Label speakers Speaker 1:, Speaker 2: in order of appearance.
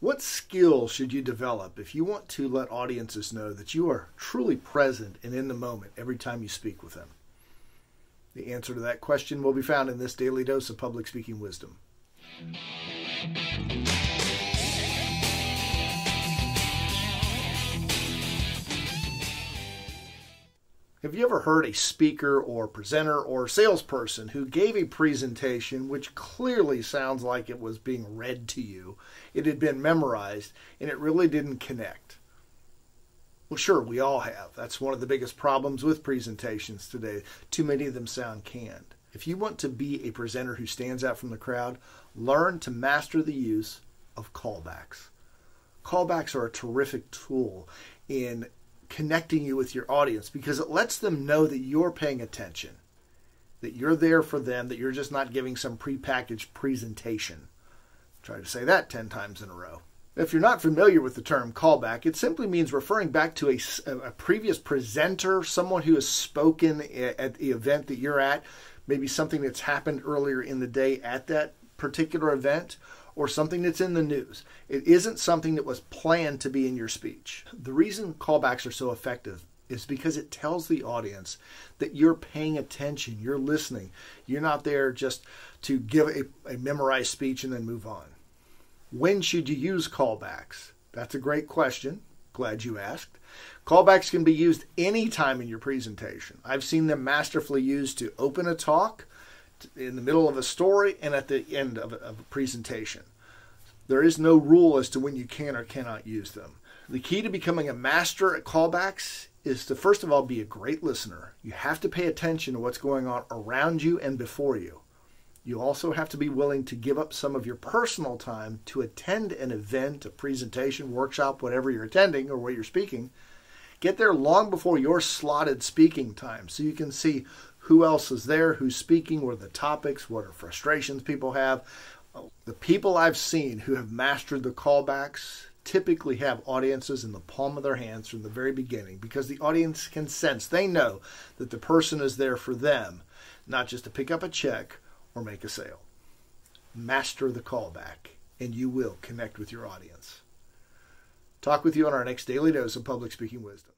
Speaker 1: What skills should you develop if you want to let audiences know that you are truly present and in the moment every time you speak with them? The answer to that question will be found in this daily dose of public speaking wisdom. Have you ever heard a speaker or presenter or salesperson who gave a presentation which clearly sounds like it was being read to you? It had been memorized and it really didn't connect. Well, sure, we all have. That's one of the biggest problems with presentations today. Too many of them sound canned. If you want to be a presenter who stands out from the crowd, learn to master the use of callbacks. Callbacks are a terrific tool in connecting you with your audience because it lets them know that you're paying attention, that you're there for them, that you're just not giving some prepackaged presentation. Try to say that 10 times in a row. If you're not familiar with the term callback, it simply means referring back to a, a previous presenter, someone who has spoken at the event that you're at, maybe something that's happened earlier in the day at that particular event, or something that's in the news. It isn't something that was planned to be in your speech. The reason callbacks are so effective is because it tells the audience that you're paying attention, you're listening. You're not there just to give a, a memorized speech and then move on. When should you use callbacks? That's a great question. Glad you asked. Callbacks can be used anytime in your presentation. I've seen them masterfully used to open a talk, in the middle of a story and at the end of a, of a presentation. There is no rule as to when you can or cannot use them. The key to becoming a master at callbacks is to first of all be a great listener. You have to pay attention to what's going on around you and before you. You also have to be willing to give up some of your personal time to attend an event, a presentation, workshop, whatever you're attending or where you're speaking. Get there long before your slotted speaking time so you can see who else is there, who's speaking, what are the topics, what are frustrations people have. The people I've seen who have mastered the callbacks typically have audiences in the palm of their hands from the very beginning because the audience can sense, they know that the person is there for them, not just to pick up a check or make a sale. Master the callback, and you will connect with your audience. Talk with you on our next daily dose of public speaking wisdom.